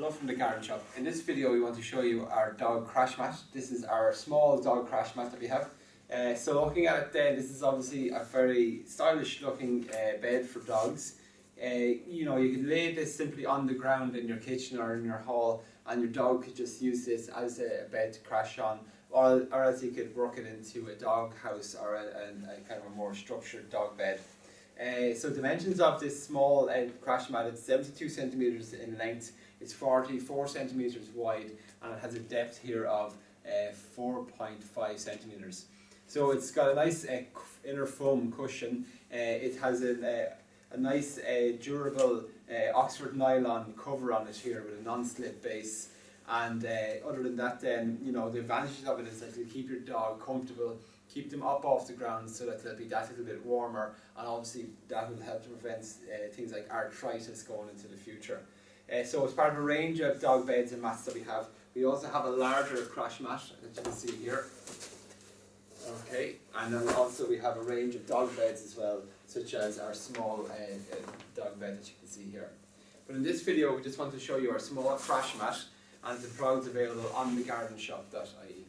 Hello from the garden shop. In this video we want to show you our dog crash mat. This is our small dog crash mat that we have. Uh, so looking at it then, this is obviously a very stylish looking uh, bed for dogs. Uh, you know, you can lay this simply on the ground in your kitchen or in your hall and your dog could just use this as a bed to crash on or, or else you could work it into a dog house or a, a, a kind of a more structured dog bed. Uh, so dimensions of this small uh, crash mat, it's 72 centimeters in length, it's 44 centimeters wide, and it has a depth here of uh, 4.5 centimeters. So it's got a nice uh, inner foam cushion. Uh, it has a, a, nice uh, durable uh, Oxford nylon cover on it here with a non-slip base. And uh, other than that, then you know the advantages of it is that you keep your dog comfortable, keep them up off the ground so that they'll be that little bit warmer, and obviously that will help to prevent uh, things like arthritis going into the future. Uh, so as part of a range of dog beds and mats that we have, we also have a larger crash mat that you can see here. Okay, and then also we have a range of dog beds as well, such as our small uh, uh, dog bed that you can see here. But in this video, we just want to show you our small crash mat, and the products available on thegardenshop.ie.